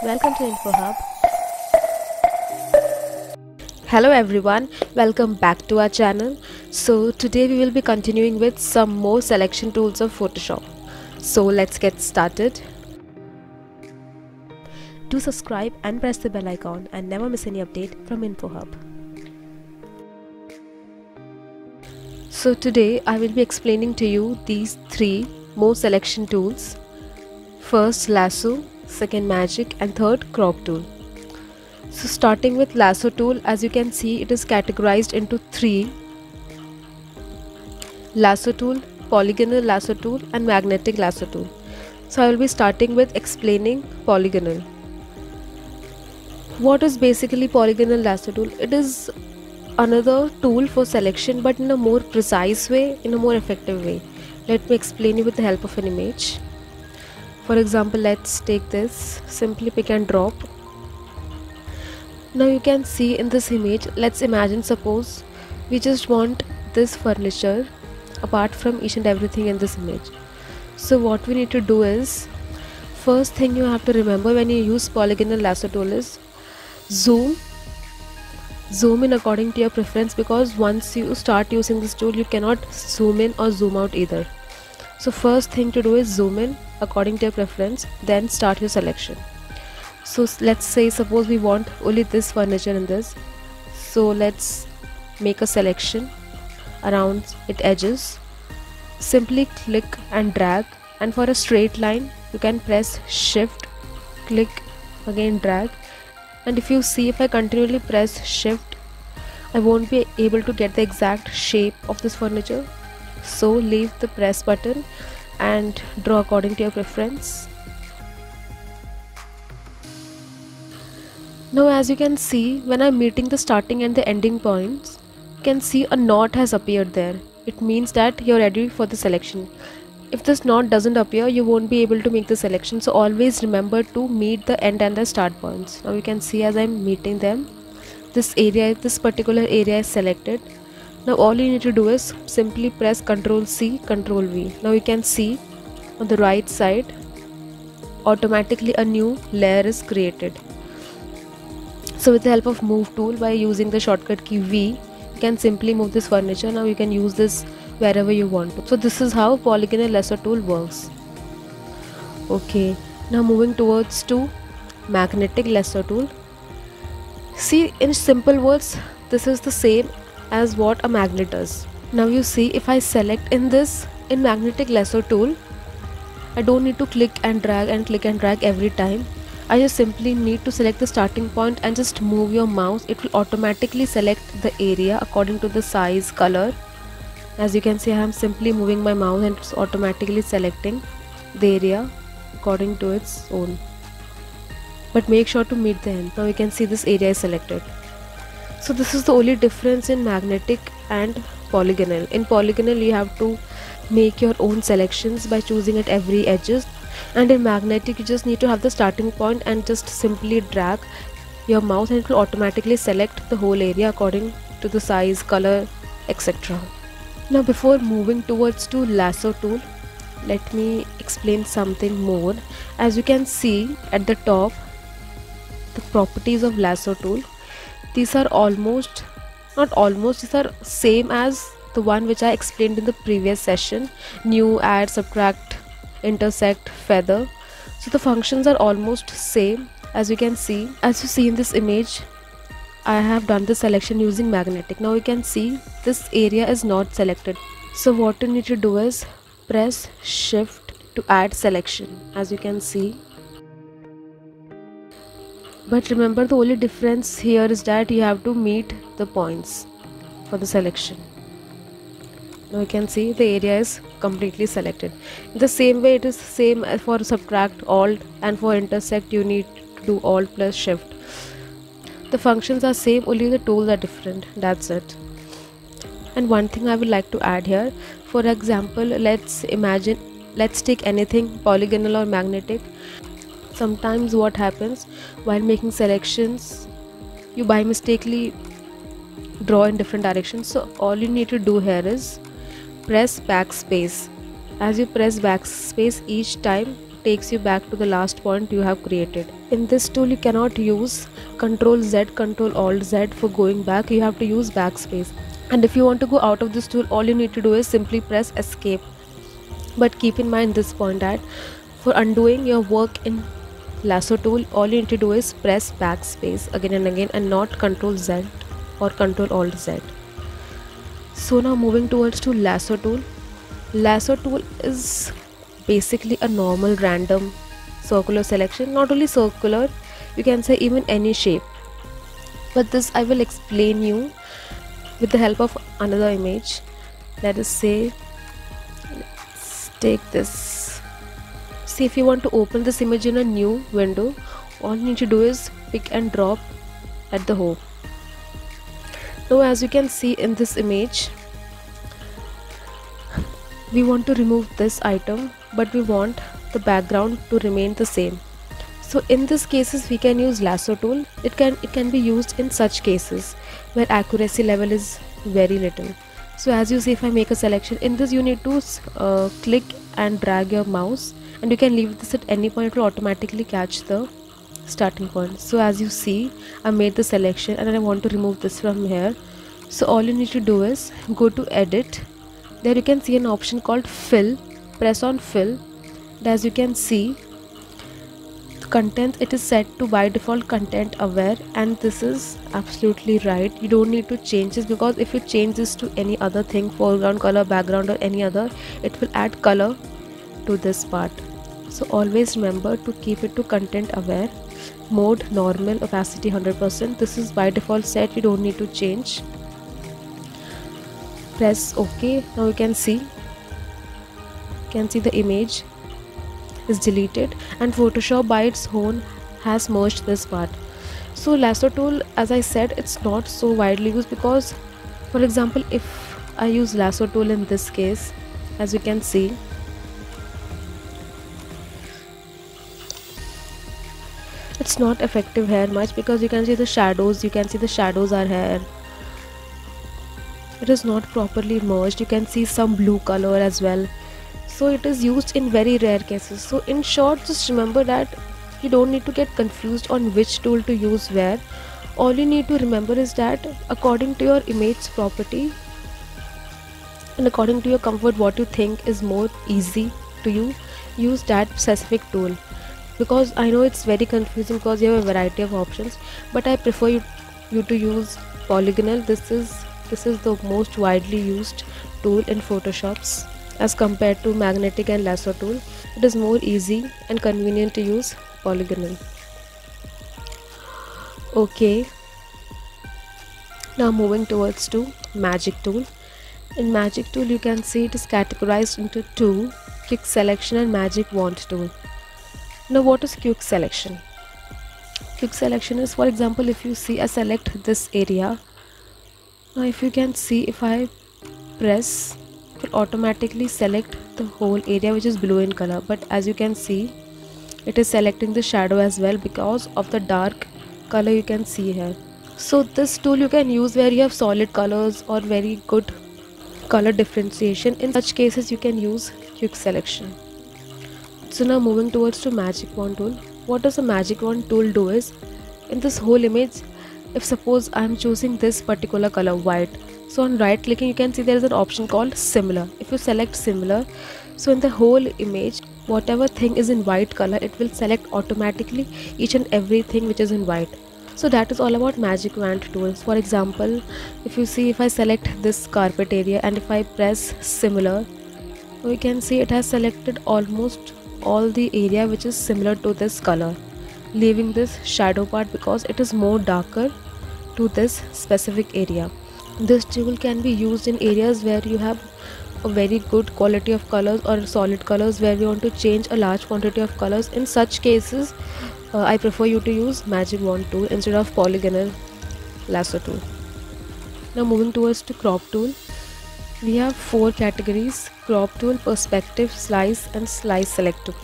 Welcome to InfoHub. Hello everyone, welcome back to our channel. So today we will be continuing with some more selection tools of Photoshop. So let's get started. Do subscribe and press the bell icon and never miss any update from InfoHub. So today I will be explaining to you these three more selection tools. First lasso, second magic and third crop tool. So starting with lasso tool as you can see it is categorized into three lasso tool, polygonal lasso tool and magnetic lasso tool. So I will be starting with explaining polygonal. What is basically polygonal lasso tool? It is another tool for selection but in a more precise way, in a more effective way. Let me explain you with the help of an image for example let's take this. Simply pick and drop. Now you can see in this image let's imagine suppose we just want this furniture apart from each and everything in this image. So what we need to do is first thing you have to remember when you use polygonal lasso tool is zoom. Zoom in according to your preference because once you start using this tool you cannot zoom in or zoom out either so first thing to do is zoom in according to your preference then start your selection. So let's say suppose we want only this furniture in this. So let's make a selection around its edges. Simply click and drag. And for a straight line you can press shift click again drag. And if you see if I continually press shift I won't be able to get the exact shape of this furniture so leave the press button and draw according to your preference. Now as you can see when I'm meeting the starting and the ending points you can see a knot has appeared there. It means that you're ready for the selection. If this knot doesn't appear you won't be able to make the selection. So always remember to meet the end and the start points. Now you can see as I'm meeting them this area this particular area is selected now all you need to do is simply press ctrl c ctrl v. Now you can see on the right side automatically a new layer is created. So with the help of move tool by using the shortcut key v you can simply move this furniture. Now you can use this wherever you want to. So this is how polygonal lasso tool works. Okay. Now moving towards to magnetic lasso tool. See in simple words this is the same as what a magnet does. Now you see if I select in this in magnetic lasso tool I don't need to click and drag and click and drag every time. I just simply need to select the starting point and just move your mouse. It will automatically select the area according to the size color. As you can see I am simply moving my mouse and it's automatically selecting the area according to its own. But make sure to meet the end. Now you can see this area is selected so this is the only difference in magnetic and polygonal. In polygonal you have to make your own selections by choosing at every edges. And in magnetic you just need to have the starting point and just simply drag your mouse and it will automatically select the whole area according to the size color etc now before moving towards to lasso tool let me explain something more. As you can see at the top the properties of lasso tool these are almost not almost these are same as the one which I explained in the previous session. New add subtract intersect feather. So the functions are almost same. As you can see as you see in this image I have done the selection using magnetic. Now you can see this area is not selected. So what you need to do is press shift to add selection. As you can see but remember the only difference here is that you have to meet the points for the selection. Now you can see the area is completely selected. In the same way it is same for subtract alt and for intersect you need to do alt plus shift. The functions are same only the tools are different. That's it. And one thing i would like to add here for example let's imagine let's take anything polygonal or magnetic sometimes what happens while making selections you by mistakenly draw in different directions. So all you need to do here is press backspace. As you press backspace each time takes you back to the last point you have created. In this tool you cannot use ctrl z ctrl alt z for going back. You have to use backspace. And if you want to go out of this tool all you need to do is simply press escape. But keep in mind this point that for undoing your work in lasso tool all you need to do is press backspace again and again and not control z or control alt z. So now moving towards to lasso tool lasso tool is basically a normal random circular selection. Not only circular you can say even any shape. But this I will explain you with the help of another image. Let us say let's take this see if you want to open this image in a new window all you need to do is pick and drop at the home. Now as you can see in this image we want to remove this item but we want the background to remain the same. So in this cases we can use lasso tool. It can it can be used in such cases where accuracy level is very little. So as you see if i make a selection in this you need to uh, click and drag your mouse and you can leave this at any point it will automatically catch the starting point. So as you see i made the selection and i want to remove this from here. So all you need to do is go to edit. There you can see an option called fill. Press on fill. And as you can see content it is set to by default content aware and this is absolutely right. You don't need to change this because if you change this to any other thing foreground color background or any other it will add color to this part. So always remember to keep it to content aware mode normal opacity 100% this is by default set. You don't need to change. Press ok. Now you can see you can see the image is deleted and photoshop by its own has merged this part. So lasso tool as i said it's not so widely used because for example if i use lasso tool in this case as you can see it's not effective here much because you can see the shadows you can see the shadows are here it is not properly merged. You can see some blue color as well. So it is used in very rare cases. So in short just remember that you don't need to get confused on which tool to use where. All you need to remember is that according to your image property and according to your comfort what you think is more easy to you use that specific tool because I know it's very confusing because you have a variety of options but I prefer you, you to use polygonal this is this is the most widely used tool in Photoshops as compared to magnetic and lasso tool. It is more easy and convenient to use polygonal. Okay. Now moving towards to magic tool. In magic tool you can see it is categorized into two quick selection and magic wand tool. Now what is quick selection? Quick selection is for example if you see I select this area. Now if you can see if I press it will automatically select the whole area which is blue in color. But as you can see it is selecting the shadow as well because of the dark color you can see here. So this tool you can use where you have solid colors or very good color differentiation. In such cases you can use quick selection so now moving towards to magic wand tool. What does a magic wand tool do is in this whole image if suppose I'm choosing this particular color white so on right clicking you can see there is an option called similar. If you select similar so in the whole image whatever thing is in white color it will select automatically each and everything which is in white. So that is all about magic wand tools. For example if you see if I select this carpet area and if I press similar we can see it has selected almost all the area which is similar to this color leaving this shadow part because it is more darker to this specific area. This tool can be used in areas where you have a very good quality of colors or solid colors where you want to change a large quantity of colors. In such cases uh, I prefer you to use magic wand tool instead of polygonal lasso tool. Now moving towards to crop tool we have four categories crop tool perspective slice and slice selector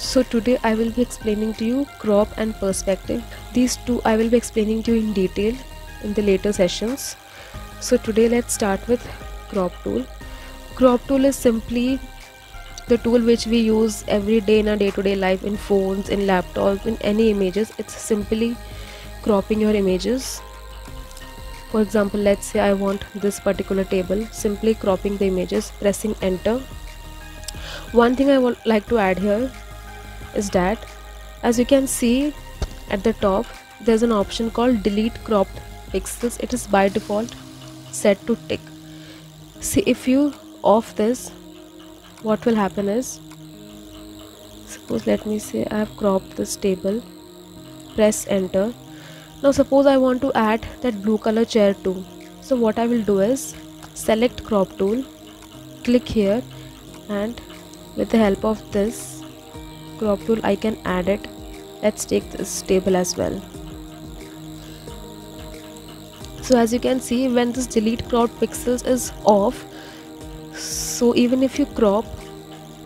so today I will be explaining to you crop and perspective. These two I will be explaining to you in detail in the later sessions. So today let's start with crop tool. Crop tool is simply the tool which we use every day in our day-to-day -day life in phones in laptops in any images it's simply cropping your images for example let's say I want this particular table simply cropping the images pressing enter. One thing I would like to add here is that as you can see at the top there's an option called delete cropped pixels. It is by default set to tick. See if you off this what will happen is suppose let me say I have cropped this table press enter now suppose I want to add that blue color chair too. So what I will do is select crop tool click here and with the help of this crop tool I can add it. Let's take this table as well. So as you can see when this delete crop pixels is off so even if you crop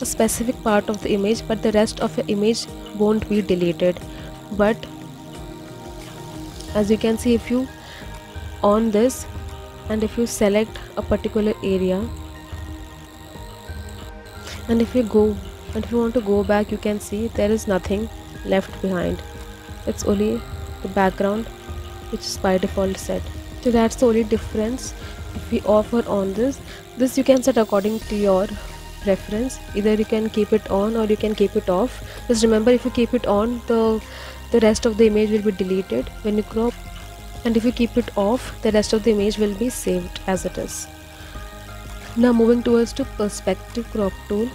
a specific part of the image but the rest of your image won't be deleted. But as you can see if you on this and if you select a particular area and if you go and if you want to go back you can see there is nothing left behind. It's only the background which is by default set. So that's the only difference if we offer on this. This you can set according to your preference. Either you can keep it on or you can keep it off. Just remember if you keep it on the the rest of the image will be deleted when you crop and if you keep it off the rest of the image will be saved as it is. Now moving towards to perspective crop tool.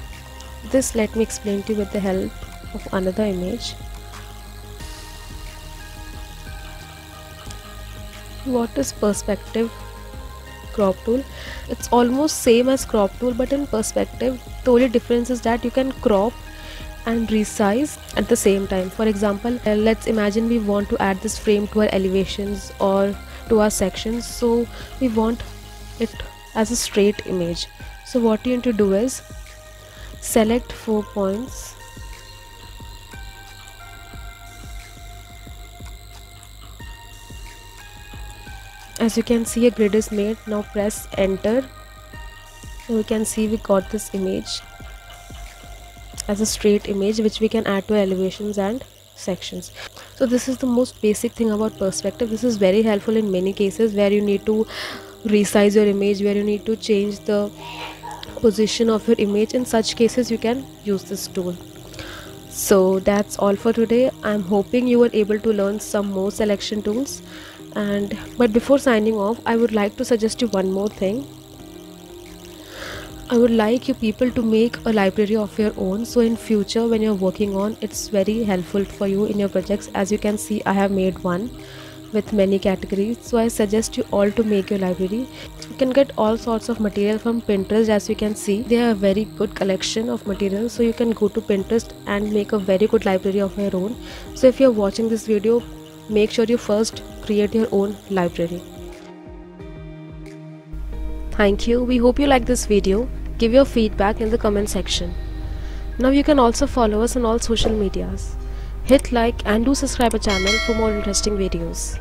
This let me explain to you with the help of another image. What is perspective crop tool? It's almost same as crop tool but in perspective the only difference is that you can crop and resize at the same time. For example uh, let's imagine we want to add this frame to our elevations or to our sections. So we want it as a straight image. So what you need to do is select four points. As you can see a grid is made. Now press enter. So we can see we got this image as a straight image which we can add to elevations and sections. So this is the most basic thing about perspective. This is very helpful in many cases where you need to resize your image where you need to change the position of your image. In such cases you can use this tool. So that's all for today. I'm hoping you were able to learn some more selection tools. And but before signing off i would like to suggest you one more thing i would like you people to make a library of your own. So in future when you're working on it's very helpful for you in your projects. As you can see i have made one with many categories. So i suggest you all to make your library. You can get all sorts of material from pinterest. As you can see they are a very good collection of material. So you can go to pinterest and make a very good library of your own. So if you're watching this video make sure you first create your own library. Thank you. We hope you like this video. Give your feedback in the comment section. Now you can also follow us on all social medias. Hit like and do subscribe our channel for more interesting videos.